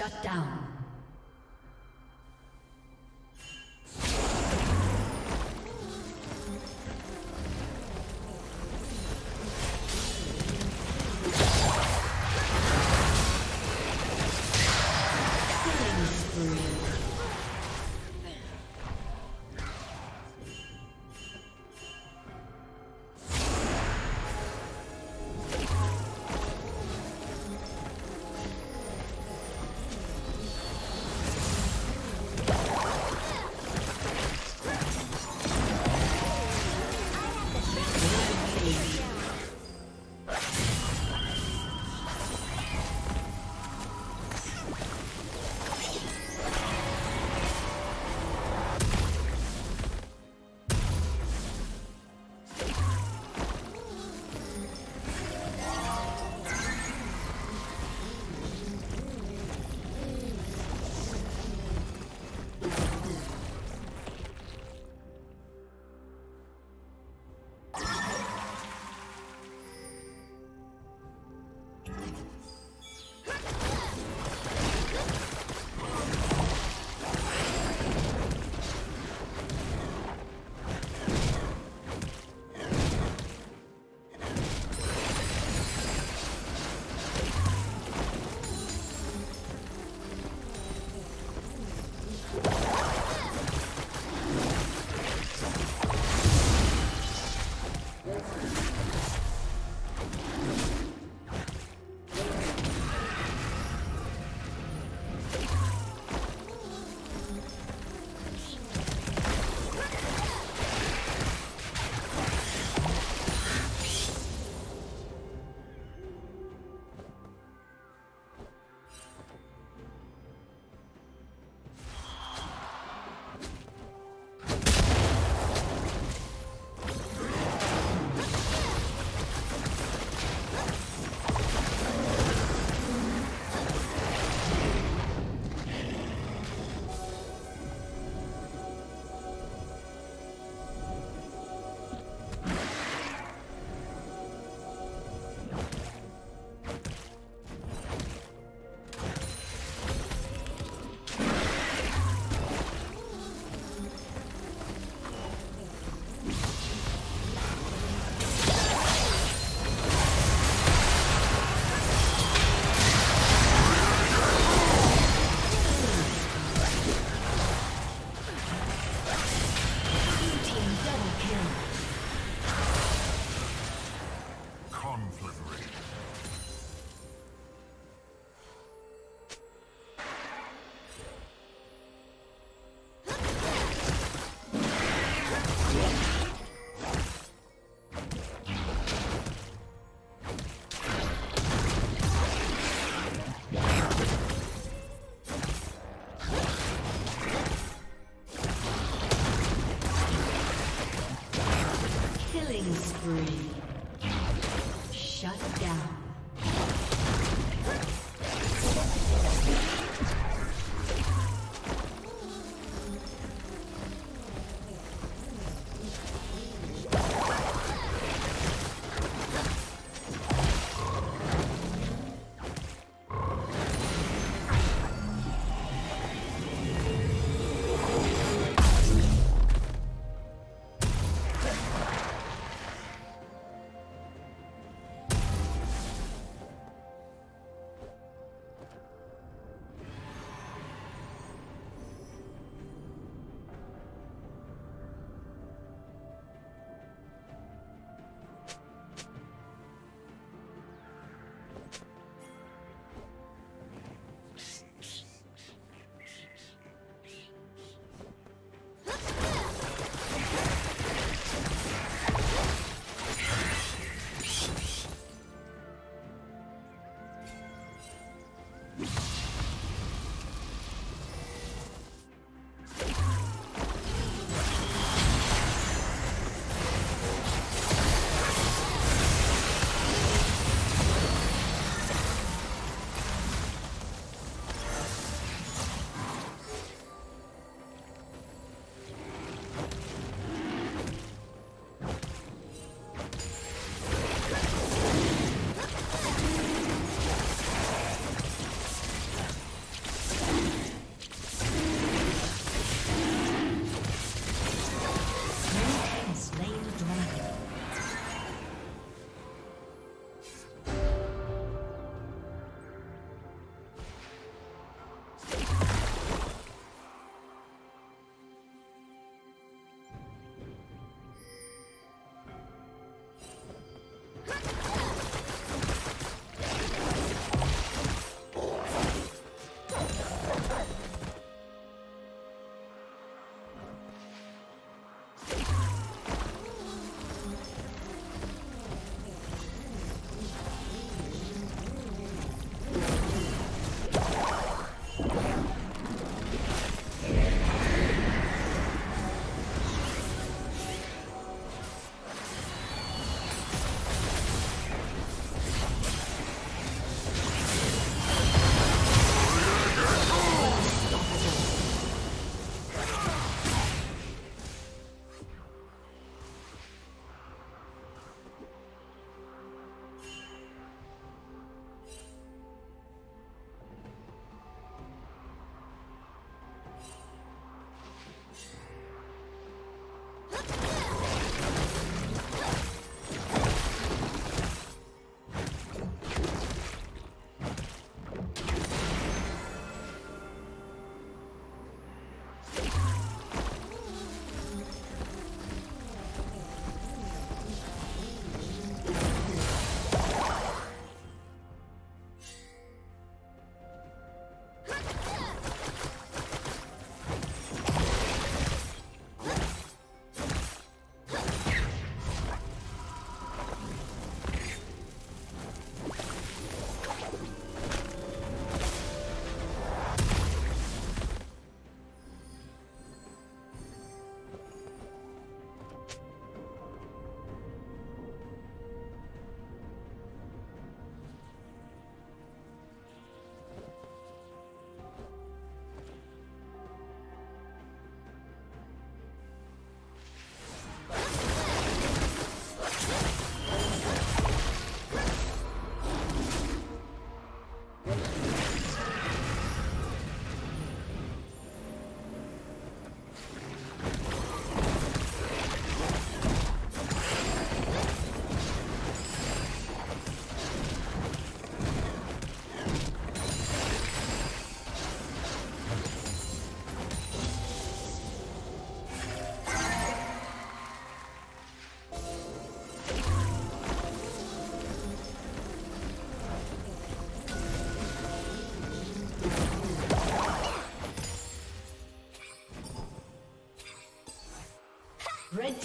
Shut down. free.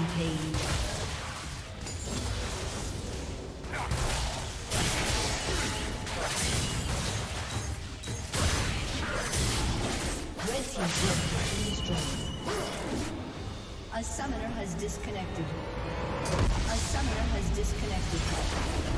Red team, please Rampage. A summoner has disconnected. A summoner has disconnected.